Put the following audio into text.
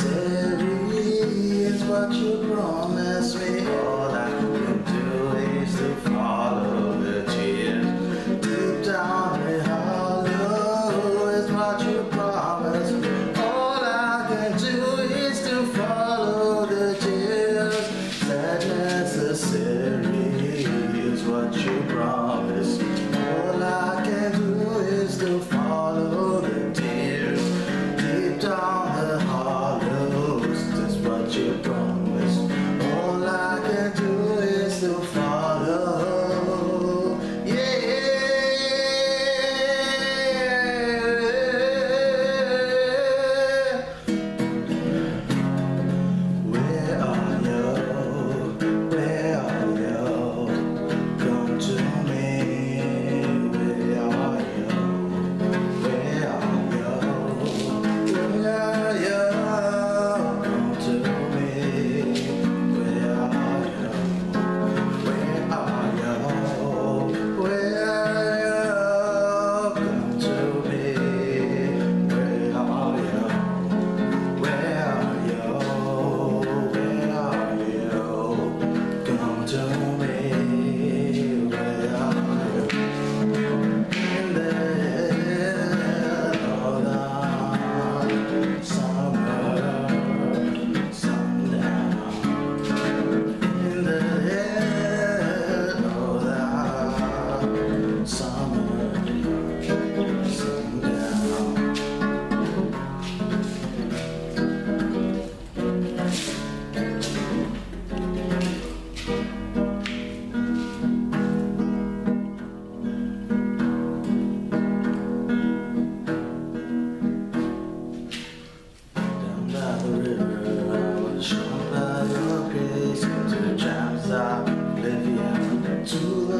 misery is what you promised me. To